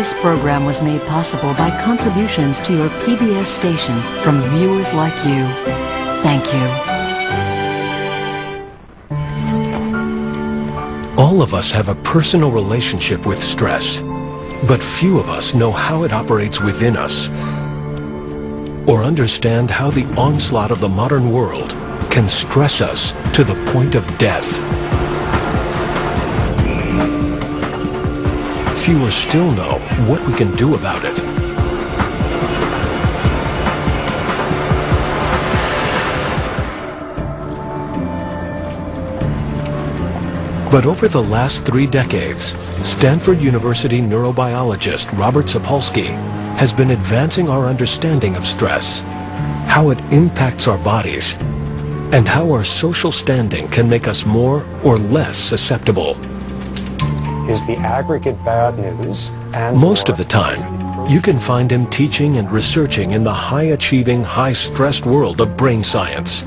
This program was made possible by contributions to your PBS station from viewers like you. Thank you. All of us have a personal relationship with stress, but few of us know how it operates within us or understand how the onslaught of the modern world can stress us to the point of death. Fewer still know what we can do about it. But over the last three decades, Stanford University neurobiologist Robert Sapolsky has been advancing our understanding of stress, how it impacts our bodies, and how our social standing can make us more or less susceptible. Is the aggregate bad news and Most of the time, you can find him teaching and researching in the high-achieving, high-stressed world of brain science.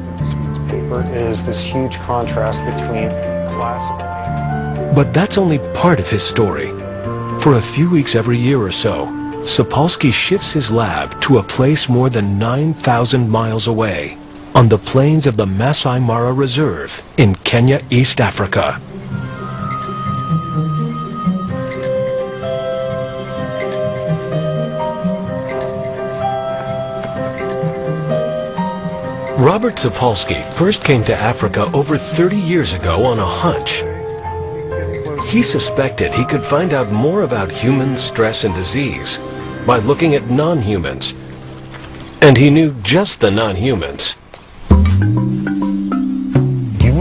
paper is this huge contrast between classical But that's only part of his story. For a few weeks every year or so, Sapolsky shifts his lab to a place more than 9,000 miles away on the plains of the Masai Mara Reserve in Kenya, East Africa. Robert Sapolsky first came to Africa over 30 years ago on a hunch. He suspected he could find out more about human stress and disease by looking at non-humans. And he knew just the non-humans.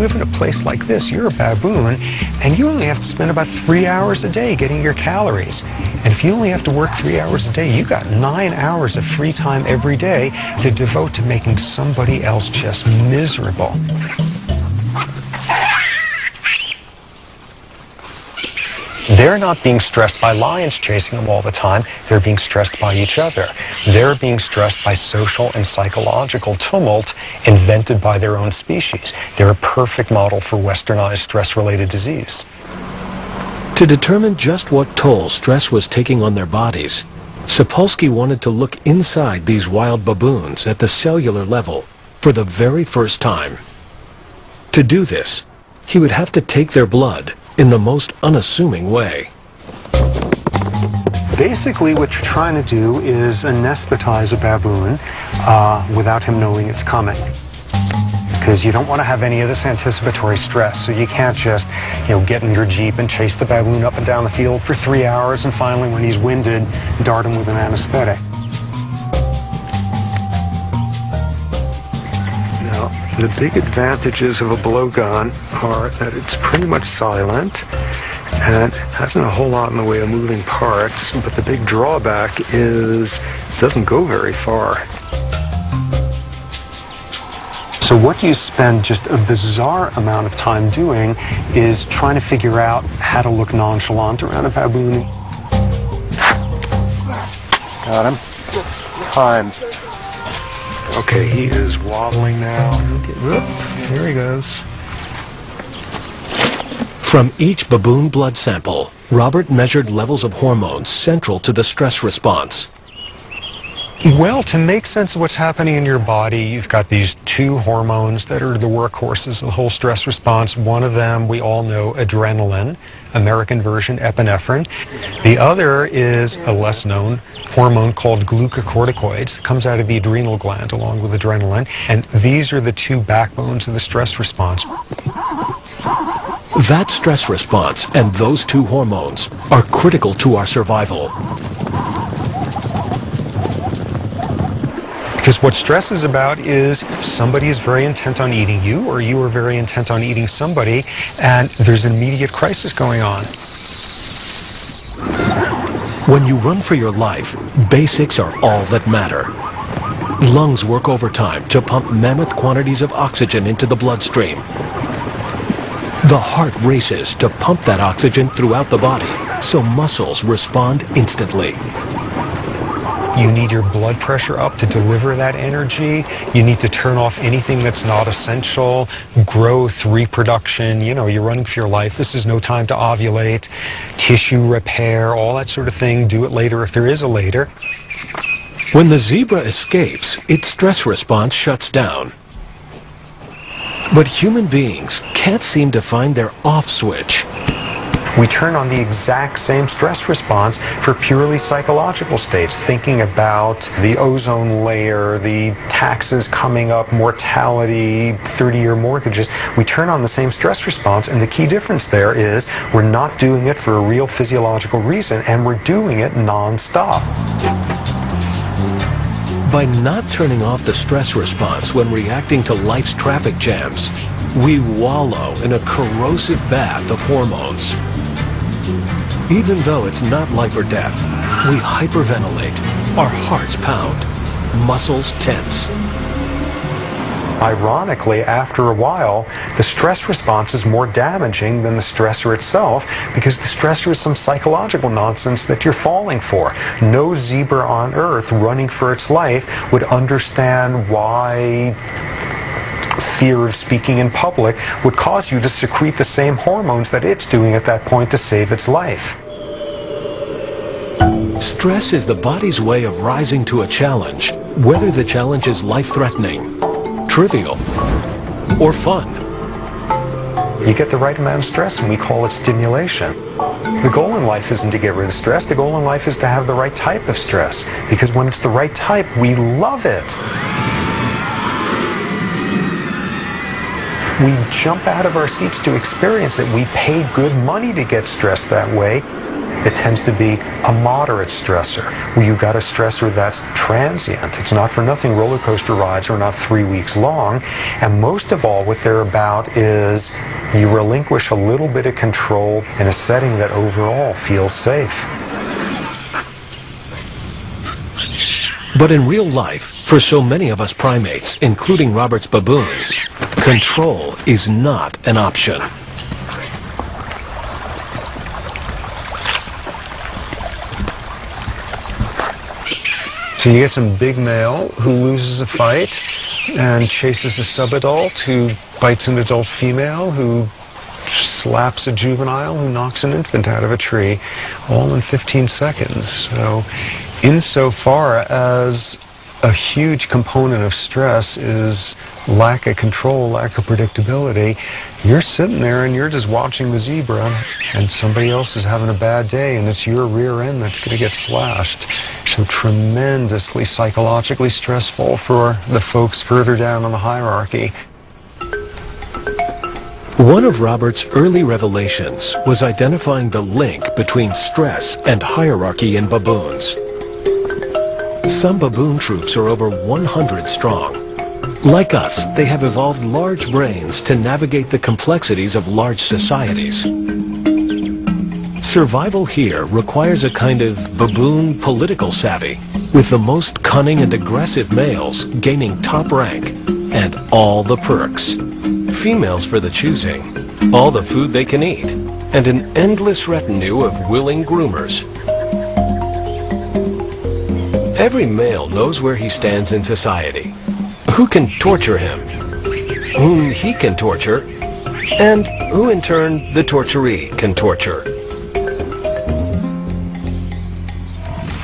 Live in a place like this, you're a baboon, and you only have to spend about three hours a day getting your calories. And if you only have to work three hours a day, you got nine hours of free time every day to devote to making somebody else just miserable. They're not being stressed by lions chasing them all the time. They're being stressed by each other. They're being stressed by social and psychological tumult invented by their own species. They're a perfect model for westernized stress-related disease. To determine just what toll stress was taking on their bodies, Sapolsky wanted to look inside these wild baboons at the cellular level for the very first time. To do this, he would have to take their blood in the most unassuming way. Basically, what you're trying to do is anesthetize a baboon uh, without him knowing it's coming. Because you don't want to have any of this anticipatory stress. So you can't just, you know, get in your Jeep and chase the baboon up and down the field for three hours and finally, when he's winded, dart him with an anesthetic. The big advantages of a blowgun are that it's pretty much silent and hasn't a whole lot in the way of moving parts, but the big drawback is it doesn't go very far. So what you spend just a bizarre amount of time doing is trying to figure out how to look nonchalant around a baboon. Got him. Time. Okay, he is wobbling now. Whoop, here he goes. From each baboon blood sample, Robert measured levels of hormones central to the stress response. Well, to make sense of what's happening in your body, you've got these two hormones that are the workhorses of the whole stress response. One of them, we all know, adrenaline, American version epinephrine. The other is a less known hormone called glucocorticoids. It comes out of the adrenal gland along with adrenaline. And these are the two backbones of the stress response. That stress response and those two hormones are critical to our survival. Because what stress is about is somebody is very intent on eating you, or you are very intent on eating somebody, and there's an immediate crisis going on. When you run for your life, basics are all that matter. Lungs work overtime to pump mammoth quantities of oxygen into the bloodstream. The heart races to pump that oxygen throughout the body, so muscles respond instantly. You need your blood pressure up to deliver that energy. You need to turn off anything that's not essential. Growth, reproduction, you know, you're running for your life. This is no time to ovulate. Tissue repair, all that sort of thing. Do it later if there is a later. When the zebra escapes, its stress response shuts down. But human beings can't seem to find their off switch. We turn on the exact same stress response for purely psychological states, thinking about the ozone layer, the taxes coming up, mortality, 30-year mortgages. We turn on the same stress response, and the key difference there is we're not doing it for a real physiological reason, and we're doing it nonstop. By not turning off the stress response when reacting to life's traffic jams, we wallow in a corrosive bath of hormones. Even though it's not life or death, we hyperventilate, our hearts pound, muscles tense. Ironically, after a while, the stress response is more damaging than the stressor itself because the stressor is some psychological nonsense that you're falling for. No zebra on earth running for its life would understand why fear of speaking in public would cause you to secrete the same hormones that it's doing at that point to save its life. Stress is the body's way of rising to a challenge, whether the challenge is life-threatening, trivial, or fun. You get the right amount of stress and we call it stimulation. The goal in life isn't to get rid of stress. The goal in life is to have the right type of stress. Because when it's the right type, we love it. We jump out of our seats to experience it. We pay good money to get stressed that way. It tends to be a moderate stressor, where you got a stressor that's transient. It's not for nothing roller coaster rides are not three weeks long. And most of all, what they're about is you relinquish a little bit of control in a setting that overall feels safe. But in real life, for so many of us primates, including Robert's baboons, control is not an option. So you get some big male who loses a fight and chases a subadult who bites an adult female who slaps a juvenile who knocks an infant out of a tree all in 15 seconds. So insofar as a huge component of stress is lack of control, lack of predictability. You're sitting there and you're just watching the zebra and somebody else is having a bad day and it's your rear end that's going to get slashed. So tremendously psychologically stressful for the folks further down on the hierarchy. One of Robert's early revelations was identifying the link between stress and hierarchy in baboons. Some baboon troops are over 100 strong. Like us, they have evolved large brains to navigate the complexities of large societies. Survival here requires a kind of baboon political savvy, with the most cunning and aggressive males gaining top rank and all the perks. Females for the choosing, all the food they can eat, and an endless retinue of willing groomers. Every male knows where he stands in society, who can torture him, whom he can torture, and who in turn the torturee can torture.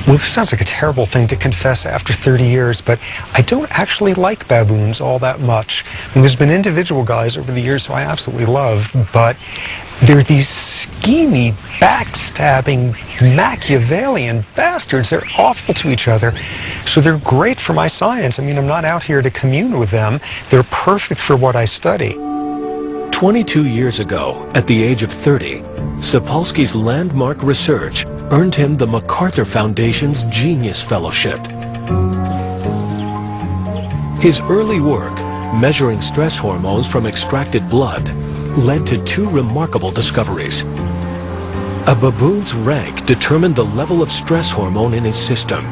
Well, this sounds like a terrible thing to confess after 30 years, but I don't actually like baboons all that much. I mean, there's been individual guys over the years who I absolutely love, but they're these schemy, backstabbing, Machiavellian bastards. They're awful to each other. So they're great for my science. I mean, I'm not out here to commune with them. They're perfect for what I study. 22 years ago, at the age of 30, Sapolsky's landmark research earned him the MacArthur Foundation's Genius Fellowship. His early work, measuring stress hormones from extracted blood, led to two remarkable discoveries. A baboon's rank determined the level of stress hormone in his system,